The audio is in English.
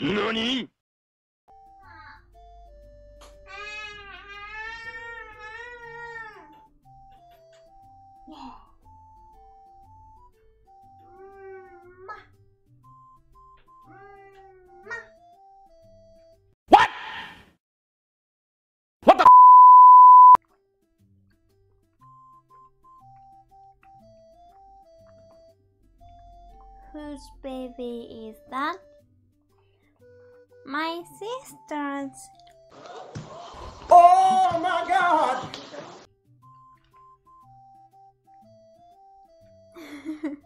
何 What? What the Whose baby is that? My sister's. Oh my God!